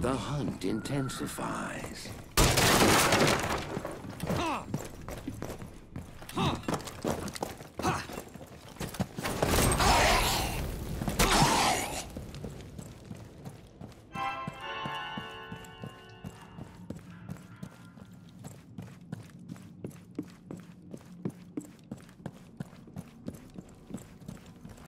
The hunt intensifies.